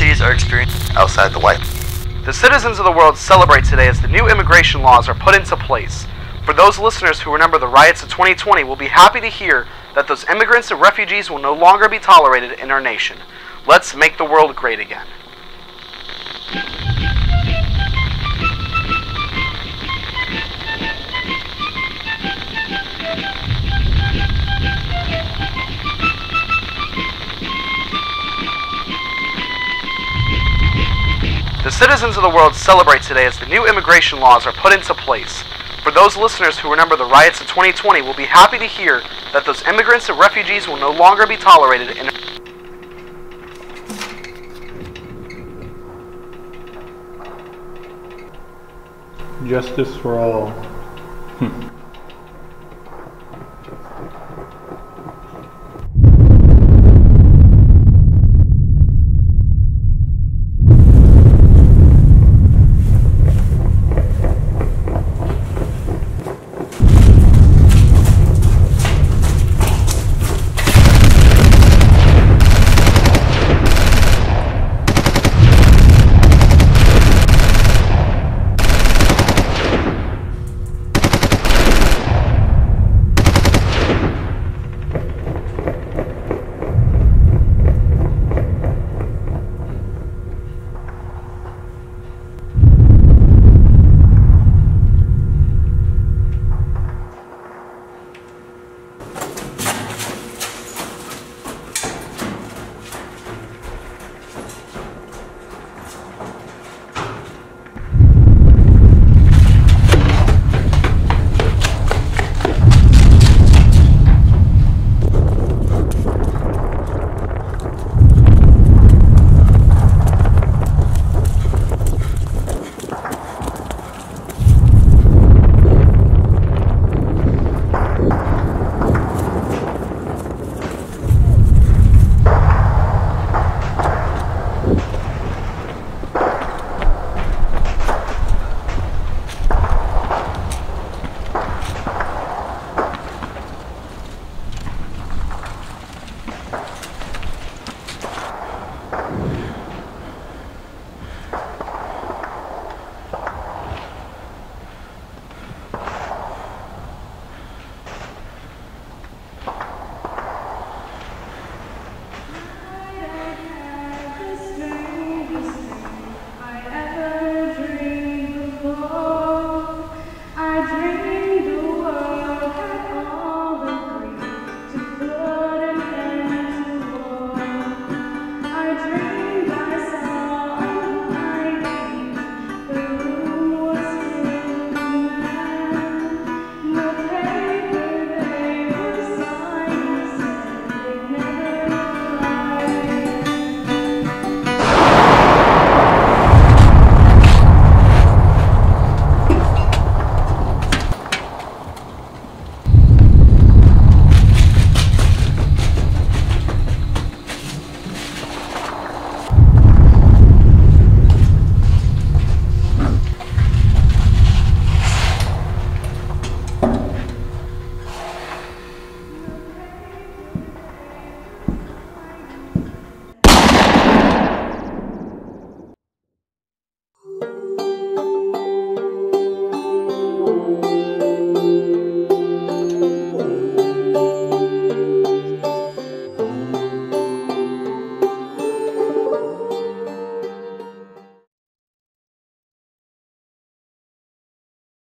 atrocities are experienced outside the White. The citizens of the world celebrate today as the new immigration laws are put into place. For those listeners who remember the riots of 2020 will be happy to hear that those immigrants and refugees will no longer be tolerated in our nation. Let's make the world great again. Citizens of the world celebrate today as the new immigration laws are put into place. For those listeners who remember the riots of 2020 will be happy to hear that those immigrants and refugees will no longer be tolerated in Justice for all. Hmm.